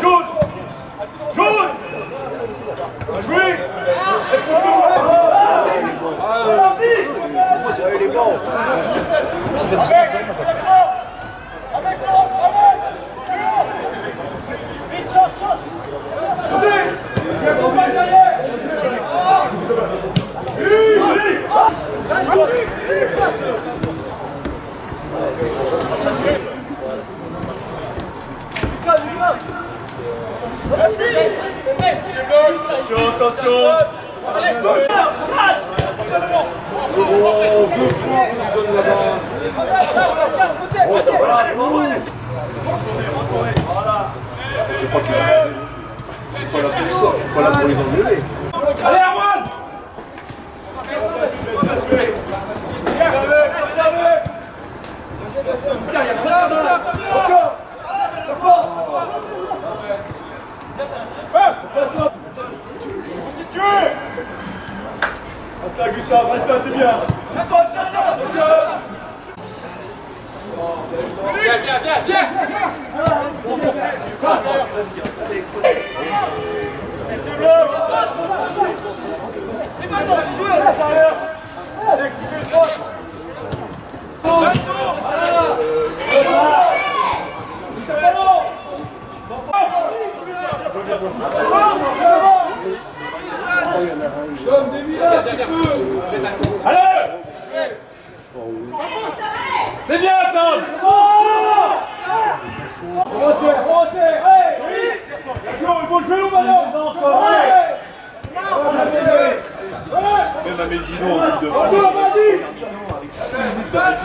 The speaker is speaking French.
Jaune Jaune Bien joué est bon. Attention C'est pas. Allez Gustave, reste là, c'est bien. C'est Allez C'est bien Tom Il faut jouer au ballon Même à en de France, avec 6 minutes d'arrêt.